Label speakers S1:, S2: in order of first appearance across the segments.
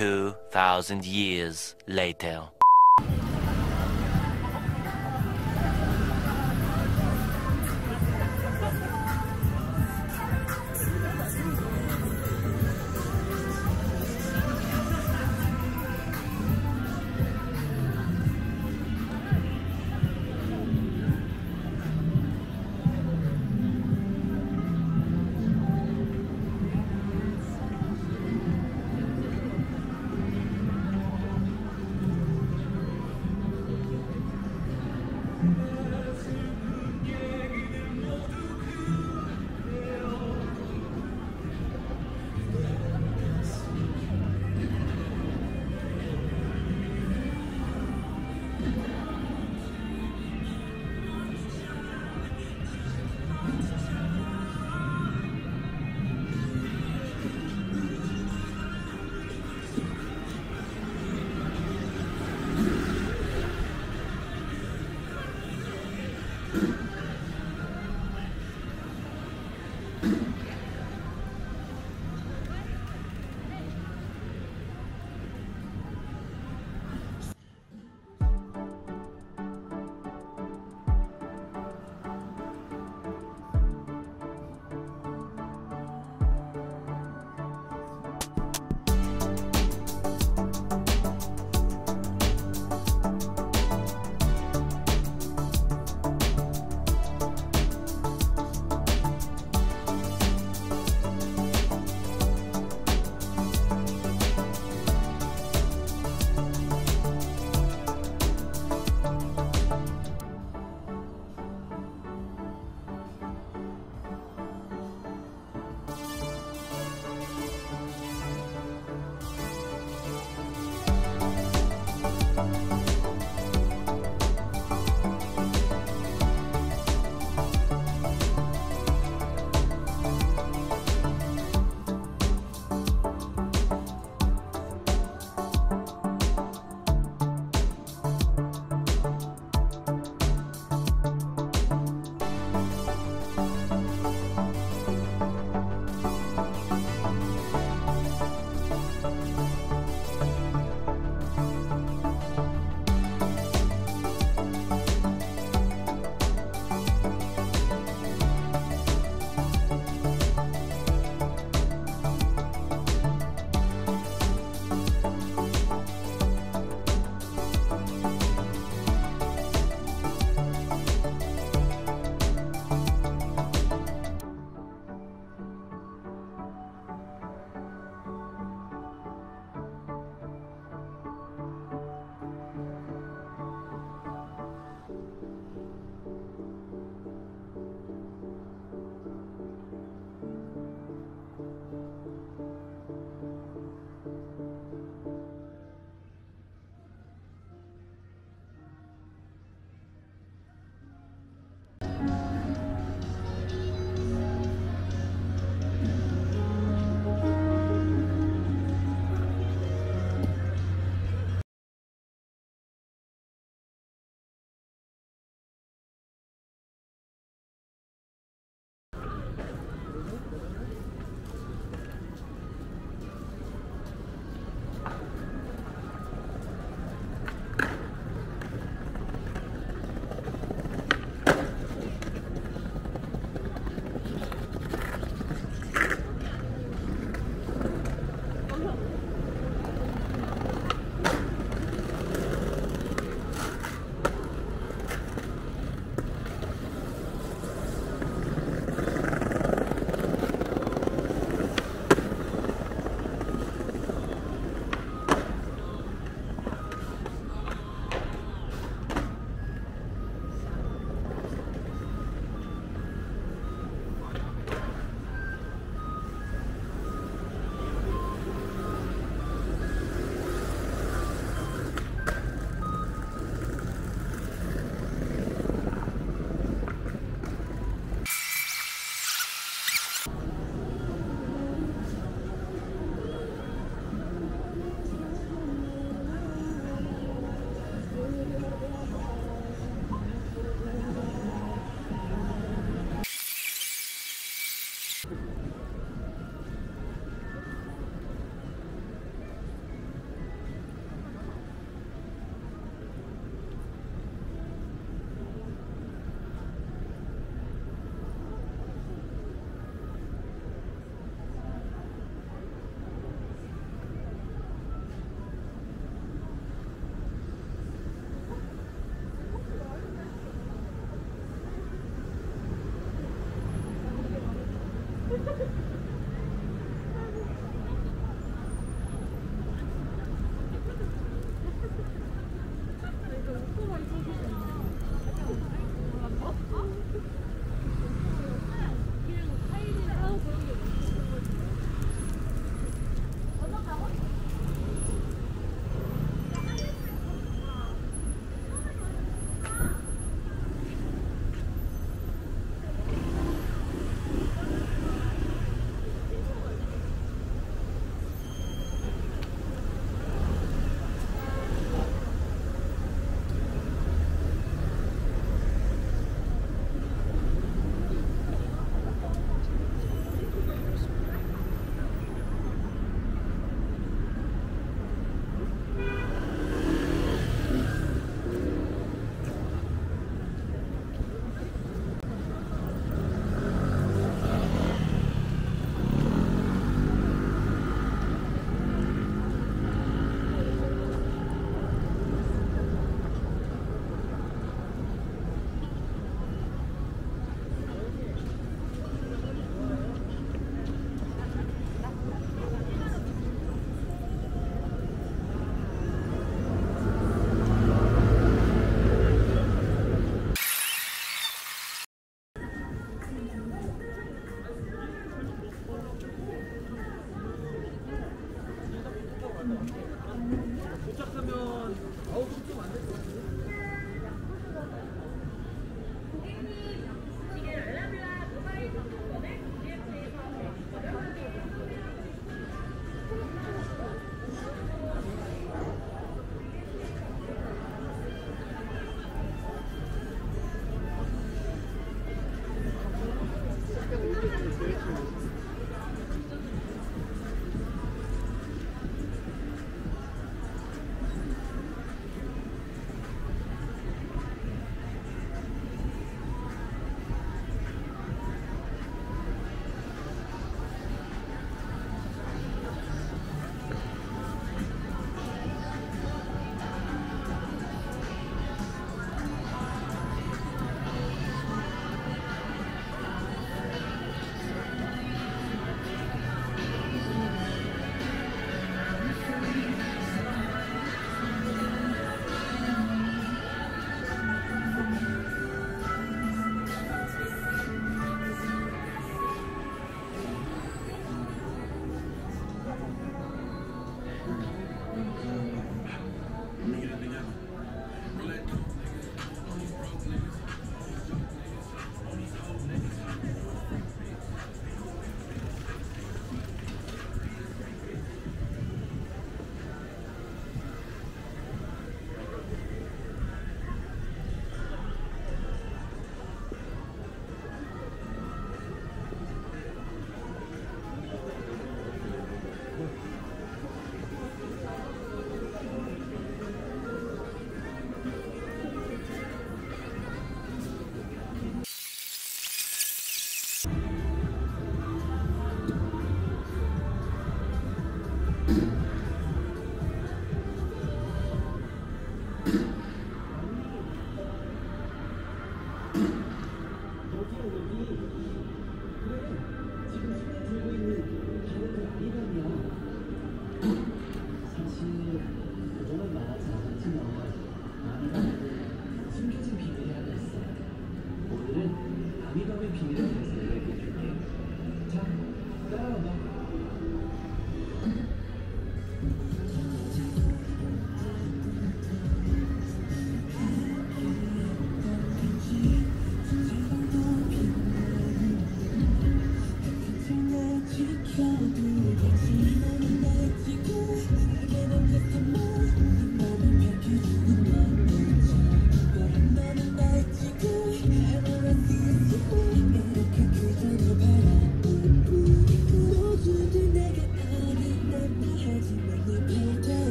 S1: 2,000 years later.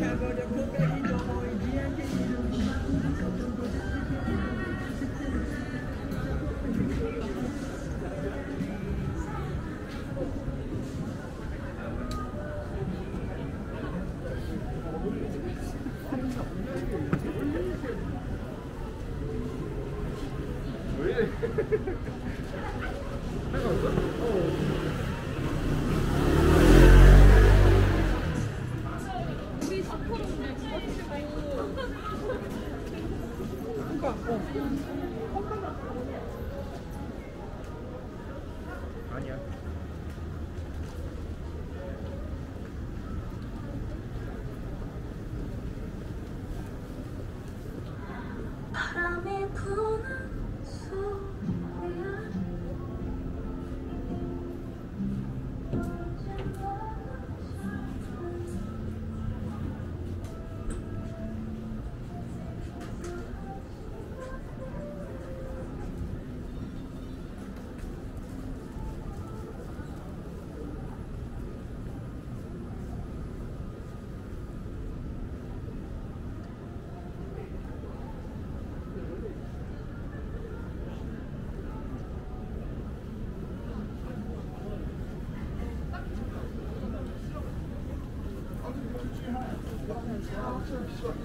S1: Cabo de Cuba.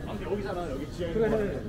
S1: 아, 여기잖아 여기 지하 그래.